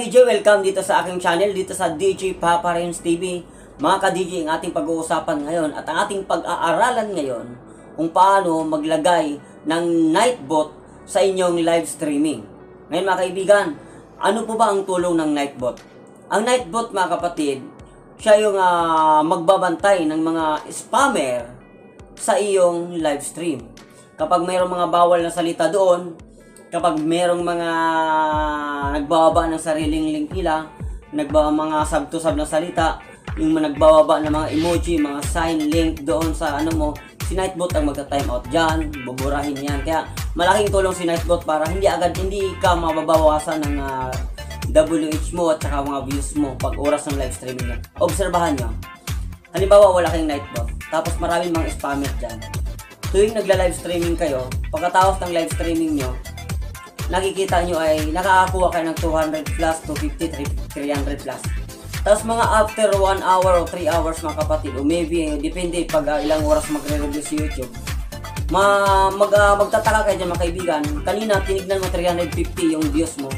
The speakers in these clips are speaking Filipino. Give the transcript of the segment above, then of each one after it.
welcome dito sa aking channel, dito sa DJ Papa Renz TV. Mga ka-DJ, ang ating pag-uusapan ngayon at ang ating pag-aaralan ngayon kung paano maglagay ng Nightbot sa inyong live streaming. Ngayon mga kaibigan, ano po ba ang tulong ng Nightbot? Ang Nightbot mga kapatid, siya yung ah, magbabantay ng mga spammer sa iyong live stream. Kapag mayroong mga bawal na salita doon, kapag merong mga nagbababa ng sariling link nila, nagba mga sub to sub na salita, yung nagbababa ng mga emoji, mga sign link doon sa ano mo, si Nightbot ang magta-time out dyan, buburahin yan. Kaya malaking tulong si Nightbot para hindi agad, hindi ka mababawasan ng ah, WH mo at saka mga views mo pag oras ng live streaming mo. Obserbahan nyo. Halimbawa, wala kayong Nightbot, tapos maraming mga spammer dyan. Tuwing nagla-live streaming kayo, pagkatapos ng live streaming nyo, nakikita nyo ay nakakakuha kayo ng 200 plus, 250, 300 plus. Tapos mga after 1 hour o 3 hours mga kapatid, o maybe, eh, depende pag ah, ilang oras magre-review si YouTube, ma mag, ah, magtataka kayo dyan mga kaibigan, kanina tinignan mo 350 yung views mo,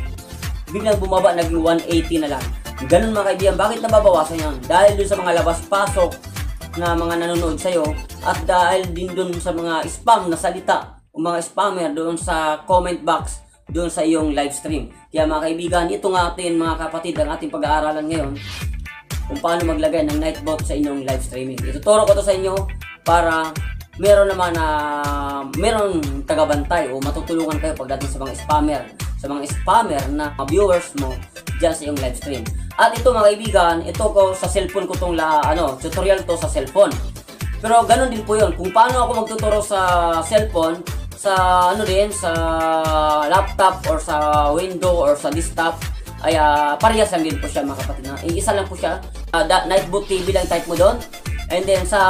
biglang bumaba, naging 180 na lang. Ganun mga kaibigan, bakit nababawasan yan? Dahil dun sa mga labas-pasok na mga nanonood sa'yo at dahil din dun sa mga spam na salita o mga spammer doon sa comment box doon sa iyong live stream. Kaya mga kaibigan, ito nga atin mga kapatid ang ating pag-aaralan ngayon kung paano maglagay ng Nightbot sa inyong live streaming. Ituturo ko to sa inyo para meron naman na meron tagabantay o matutulungan kayo pagdating sa mga spammer sa mga spammer na viewers mo dyan sa iyong live stream. At ito mga kaibigan, ito ko sa cellphone ko tong la, ano, tutorial to sa cellphone. Pero ganun din po yun. Kung paano ako magtuturo sa cellphone, sa ano din, sa laptop or sa window or sa desktop, ay ah, parehas lang din po siya mga kapatid. Na. Isa lang po siya. Uh, Nightboot TV lang type mo doon. And then sa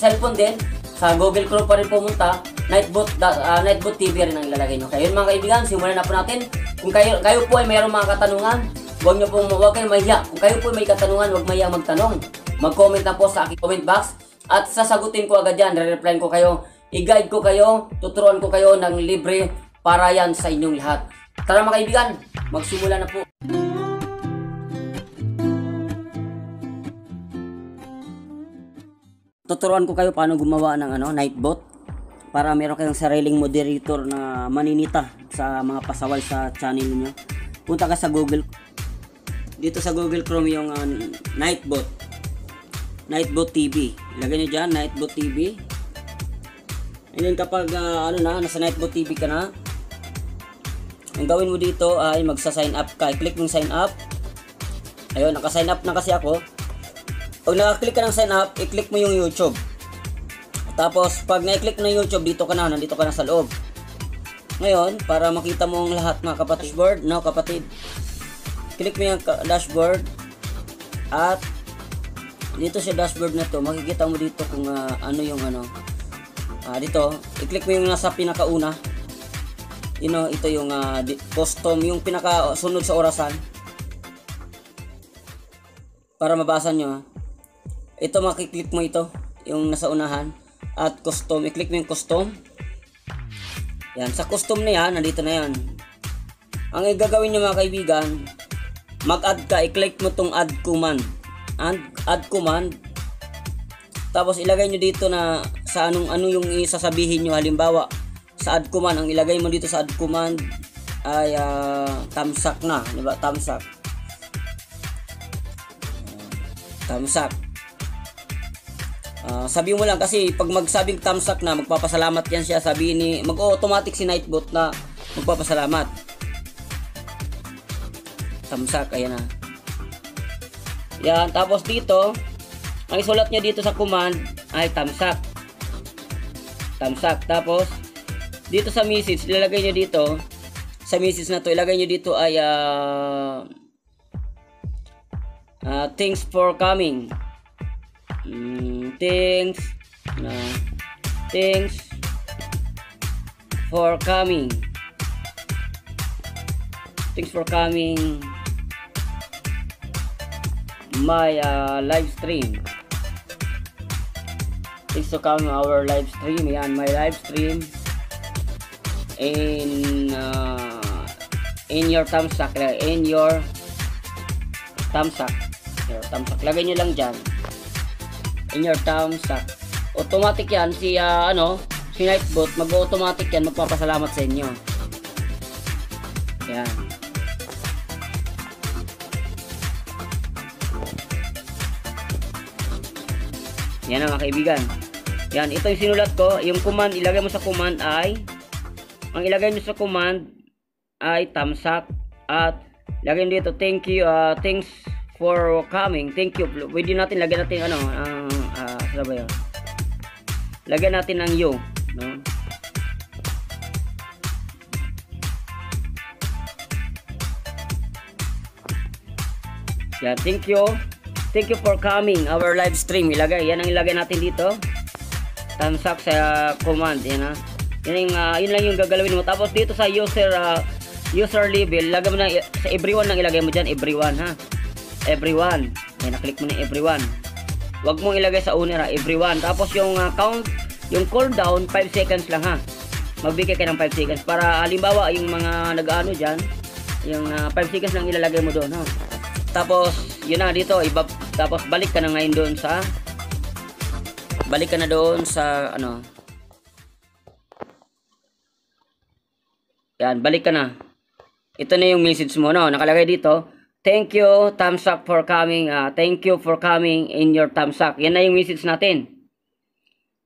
cellphone din, sa Google Chrome pa rin pumunta, Nightbot, uh, Nightbot TV rin ang ilalagay nyo. Kaya yun mga kaibigan, simulan na po natin. Kung kayo, kayo po ay mayroong mga katanungan, huwag nyo pong, huwag kayong mahiya. Kung kayo po ay may katanungan, huwag mahiya magtanong. Mag-comment na po sa aking comment box at sasagutin ko agad yan, re-reply ko kayo. I-guide ko kayo, tuturuan ko kayo ng libre para yan sa inyong lahat. Tara mga kaibigan, magsimula na po. Tuturuan ko kayo paano gumawa ng ano, Nightbot para meron kayong sariling moderator na maninita sa mga pasaway sa channel niyo. Punta ka sa Google dito sa Google Chrome yung uh, Nightbot Nightbot TV. Ilagay niyo diyan Nightbot TV. And then kapag uh, ano na, nasa Nightbot TV ka na, ang gawin mo dito ay magsa-sign up ka. I-click mo sign up. Ayun, naka-sign up na kasi ako. Pag naka-click ka ng sign up, i-click mo yung YouTube. Tapos, pag na-click na YouTube, dito ka na, nandito ka na sa loob. Ngayon, para makita mo ang lahat mga kapatid, dashboard, no kapatid, click mo yung dashboard at dito sa dashboard na to, makikita mo dito kung uh, ano yung ano. Ah, dito, i-click mo yung nasa pinakauna. You know, ito yung uh, custom, yung pinaka sunod sa orasan. Para mabasa nyo. Ito makiklik mo ito, yung nasa unahan. At custom, i-click mo yung custom. Yan, sa custom na yan, nandito na yan. Ang gagawin nyo mga kaibigan, mag-add ka, i-click mo tong add command. Add, add command. Tapos ilagay nyo dito na sa anong ano yung isasabihin nyo. Halimbawa, sa add command, ang ilagay mo dito sa add command ay uh, tamsak na, di ba? Tamsak. Tamsak. Uh, sabi mo lang kasi pag magsabing tamsak na, magpapasalamat yan siya. Sabi ni, mag-automatic si Nightbot na magpapasalamat. Tamsak, ayan na. Yan, tapos dito, ang isulat niya dito sa command ay tamsak. Tamsak. Tapos, dito sa message, ilalagay niyo dito, sa message na to, ilagay niyo dito ay uh, uh, thanks for coming. Mm, thanks na thanks for coming. Thanks for coming my uh, live stream. Thanks to come our live stream. Yan, my live stream in uh, in your thumbs in your thumbsack. Your thumbsack. Lagay nyo lang dyan. In your thumbsack. Automatic yan. Si, ah, ano, si Nightbot, mag-automatic yan. Magpapasalamat sa inyo. Yan. Yan ang mga kaibigan. Yan, ito yung sinulat ko. Yung command, ilagay mo sa command ay ang ilagay mo sa command ay thumbsuck at lagay mo dito thank you uh, thanks for coming. Thank you. Pwede natin lagyan natin ano ang uh, uh, ba yun? Lagyan natin ang you no? Yan thank you thank you for coming. Our live stream ilagay. Yan ang ilagay natin dito. Thumbsuck sa command yan ha? Yan yung, uh, yun lang yung gagalawin mo. Tapos dito sa user uh, user label lagay mo na sa everyone nang ilagay mo dyan. Everyone ha? Everyone. Yan naklik mo na everyone. Wag mong ilagay sa owner ha? Everyone. Tapos yung uh, count yung cooldown 5 seconds lang ha? Magbigay ka ng 5 seconds. Para halimbawa yung mga nag-ano dyan yung uh, 5 seconds lang ilalagay mo doon ha? Tapos yun na dito iba tapos balik ka na ngayon doon sa balik ka na doon sa ano? Yan balik ka na. Ito na yung message mo no? Nakalagay dito thank you thumbs up for coming uh, thank you for coming in your thumbs up. Yan na yung message natin.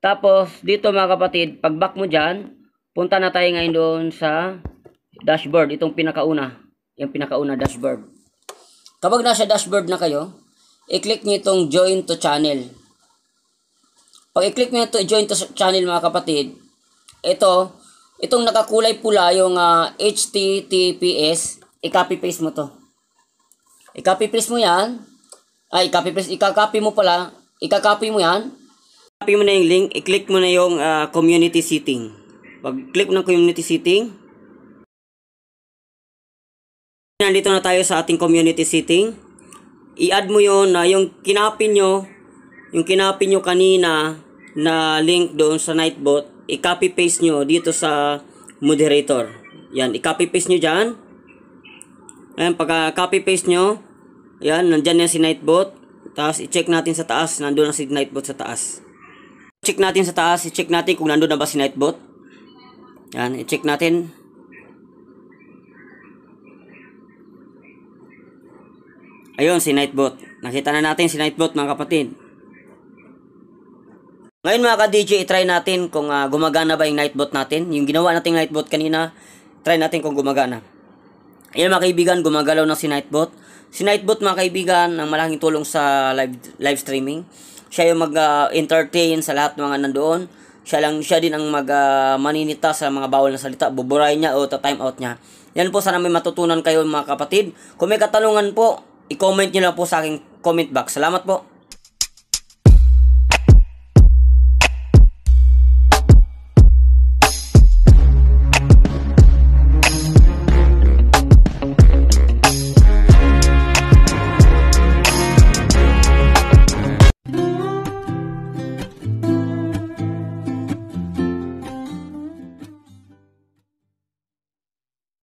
Tapos dito mga kapatid pag back mo dyan punta na tayo ngayon doon sa dashboard itong pinakauna. Yung pinakauna dashboard kapag nasa dashboard na kayo i-click nyo itong join to channel pag i-click mo ito, join to channel mga kapatid, ito, itong nakakulay pula yung uh, HTTPS, i-copy paste mo to. I-copy paste mo yan. Ay, i-copy paste, i-copy mo pala, i-copy mo yan. Copy mo na yung link, i-click mo na yung uh, community setting. Pag click mo ng community setting, nandito na tayo sa ating community setting. I-add mo yun na yung kinapin nyo, yung kinapin nyo kanina na link doon sa Nightbot, i-copy paste nyo dito sa moderator. Yan, i-copy paste nyo dyan. Ayan, pagka copy paste nyo, yan, nandyan yan si Nightbot. Tapos, i-check natin sa taas, nandun na si Nightbot sa taas. Check natin sa taas, i-check natin kung nandun na ba si Nightbot. Yan, i-check natin. Ayun, si Nightbot. Nakita na natin si Nightbot, mga kapatid. Ngayon mga ka-DJ, try natin kung uh, gumagana ba yung nightbot natin. Yung ginawa nating nightbot kanina, try natin kung gumagana. Ayan mga kaibigan, gumagalaw na si nightbot. Si nightbot mga kaibigan, ang malaking tulong sa live, live streaming. Siya yung mag-entertain uh, sa lahat ng mga nandoon. Siya lang siya din ang mag-maninita uh, sa mga bawal na salita. Buburahin niya o time out niya. Yan po, sana may matutunan kayo mga kapatid. Kung may katanungan po, i-comment niyo lang po sa aking comment box. Salamat po.